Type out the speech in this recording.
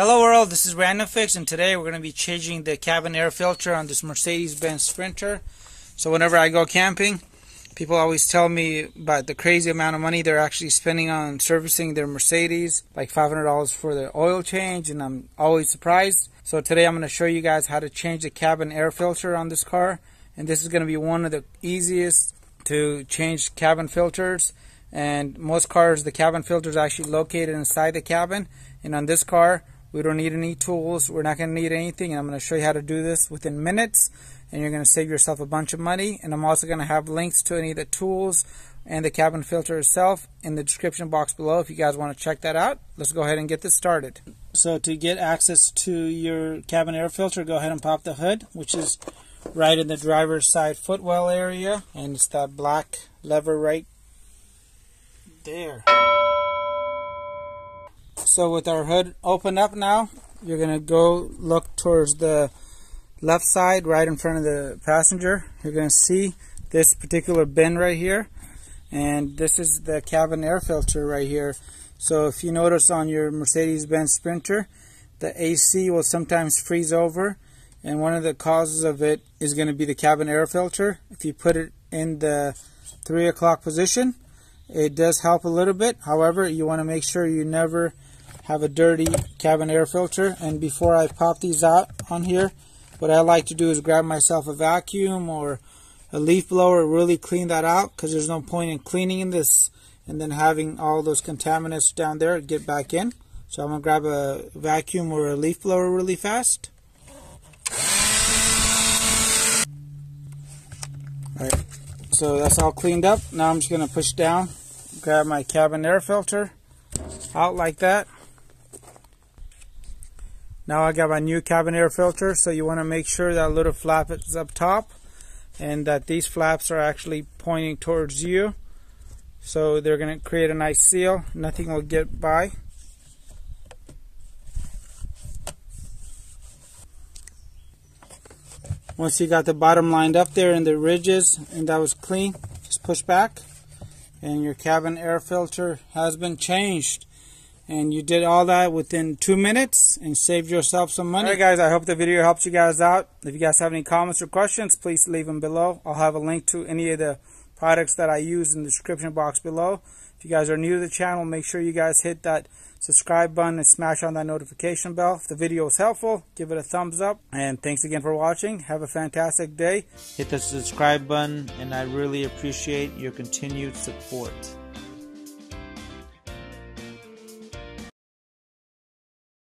Hello world, this is Random Fix and today we're going to be changing the cabin air filter on this Mercedes-Benz Sprinter. So whenever I go camping, people always tell me about the crazy amount of money they're actually spending on servicing their Mercedes, like $500 for the oil change and I'm always surprised. So today I'm going to show you guys how to change the cabin air filter on this car and this is going to be one of the easiest to change cabin filters and most cars the cabin filter is actually located inside the cabin and on this car we don't need any tools. We're not going to need anything. I'm going to show you how to do this within minutes. And you're going to save yourself a bunch of money. And I'm also going to have links to any of the tools and the cabin filter itself in the description box below if you guys want to check that out. Let's go ahead and get this started. So to get access to your cabin air filter, go ahead and pop the hood, which is right in the driver's side footwell area. And it's that black lever right there. So with our hood open up now, you're going to go look towards the left side right in front of the passenger. You're going to see this particular bin right here. And this is the cabin air filter right here. So if you notice on your Mercedes-Benz Sprinter, the AC will sometimes freeze over. And one of the causes of it is going to be the cabin air filter. If you put it in the 3 o'clock position, it does help a little bit. However, you want to make sure you never have a dirty cabin air filter and before I pop these out on here what I like to do is grab myself a vacuum or a leaf blower really clean that out because there's no point in cleaning in this and then having all those contaminants down there get back in. So I'm gonna grab a vacuum or a leaf blower really fast. Alright so that's all cleaned up. Now I'm just gonna push down grab my cabin air filter out like that now I got my new cabin air filter, so you want to make sure that little flap is up top and that these flaps are actually pointing towards you. So they're going to create a nice seal. Nothing will get by. Once you got the bottom lined up there in the ridges and that was clean, just push back and your cabin air filter has been changed and you did all that within two minutes and saved yourself some money. Alright guys, I hope the video helps you guys out. If you guys have any comments or questions, please leave them below. I'll have a link to any of the products that I use in the description box below. If you guys are new to the channel, make sure you guys hit that subscribe button and smash on that notification bell. If the video was helpful, give it a thumbs up. And thanks again for watching. Have a fantastic day. Hit the subscribe button, and I really appreciate your continued support.